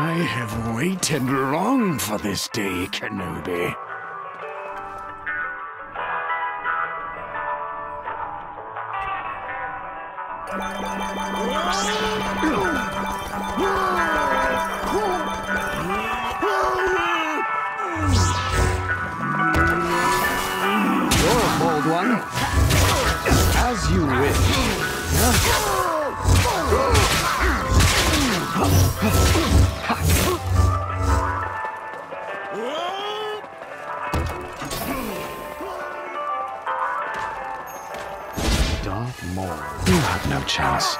I have waited long for this day, Kenobi. You're a bold one. As you wish. You have no chance.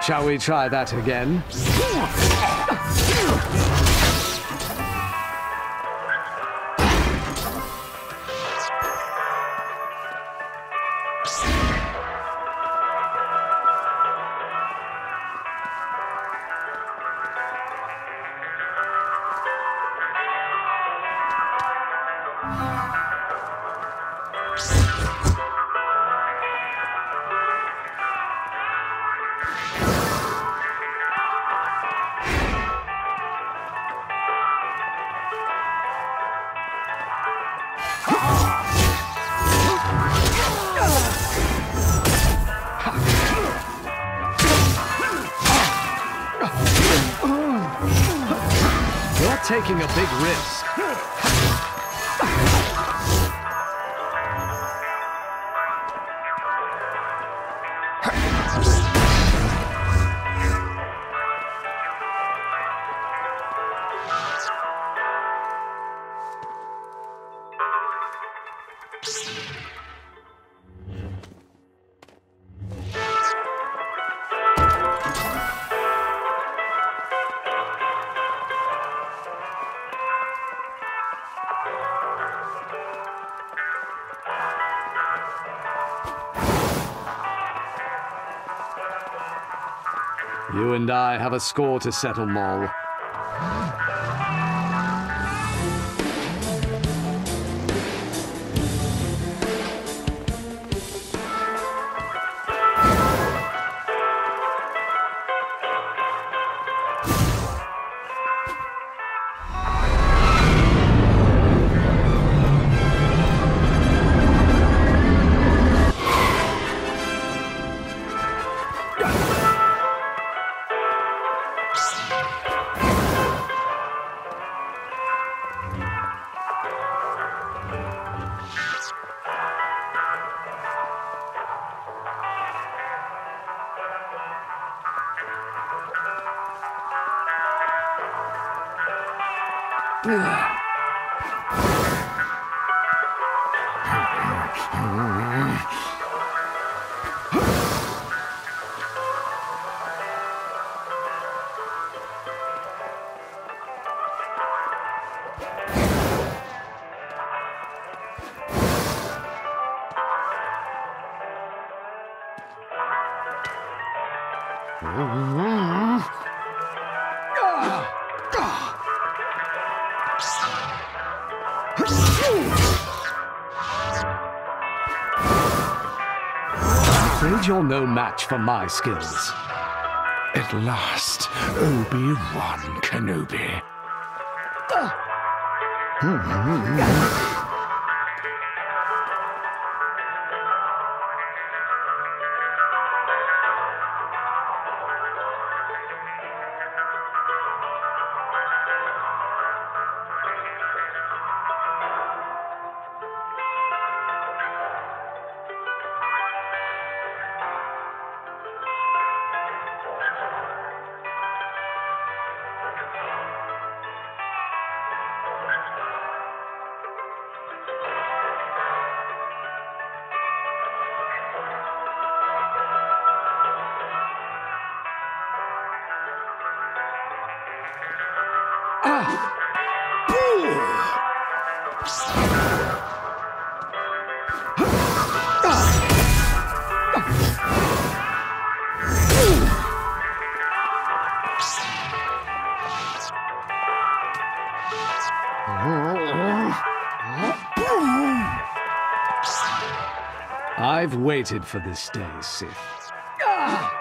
Shall we try that again? Taking a big risk. You and I have a score to settle, Maul. Afraid you're no match for my skills. At last, Obi-Wan Kenobi. Hmm. I've waited for this day, Sith. Ah!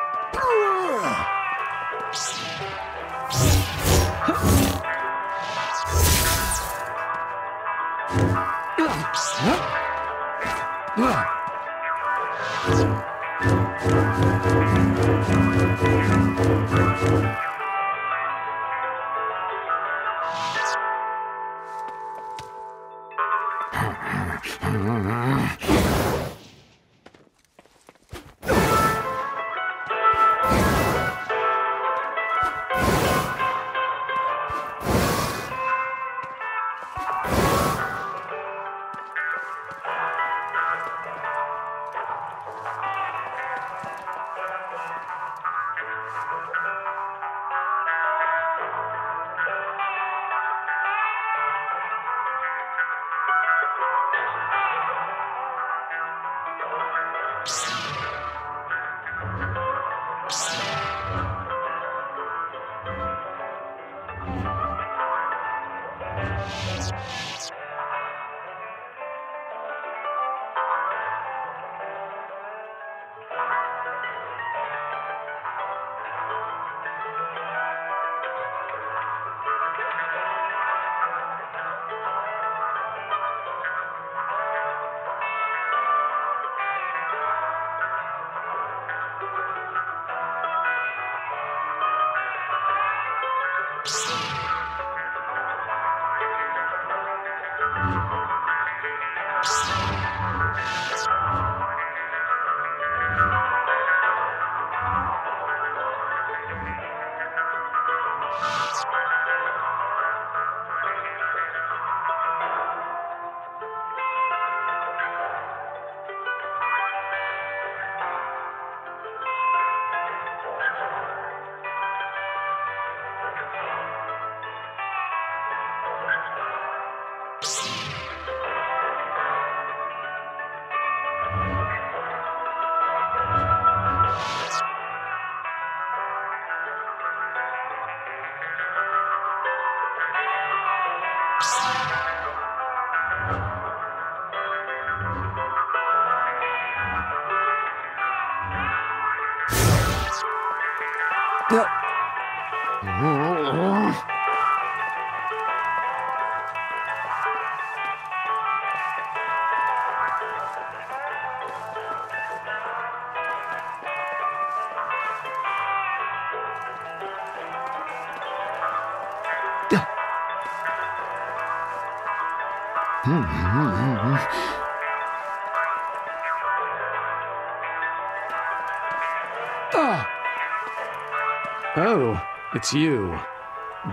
Oh, it's you.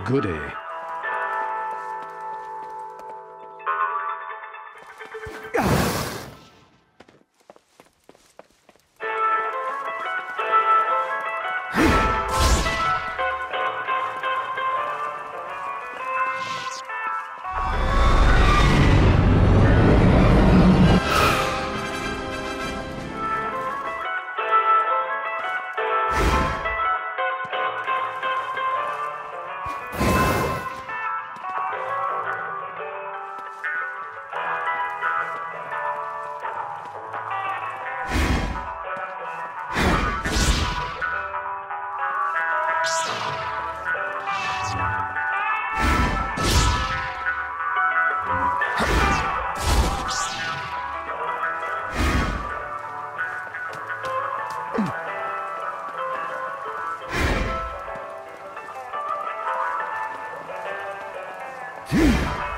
Goody. Hmm.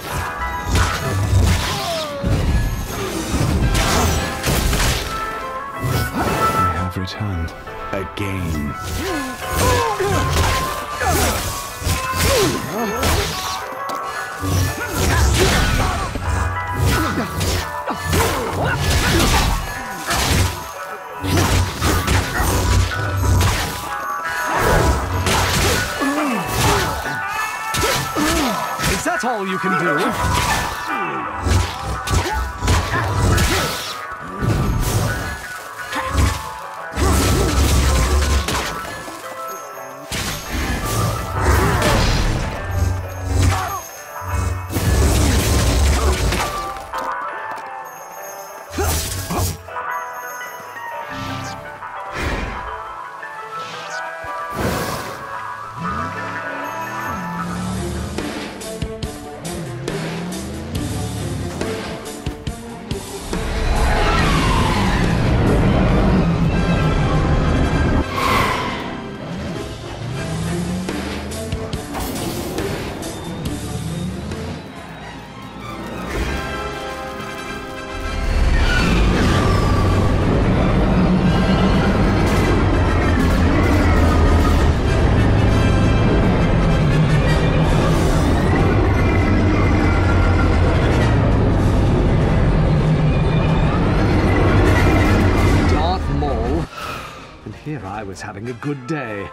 I have returned. Again. Is that all you can do? Here I was having a good day.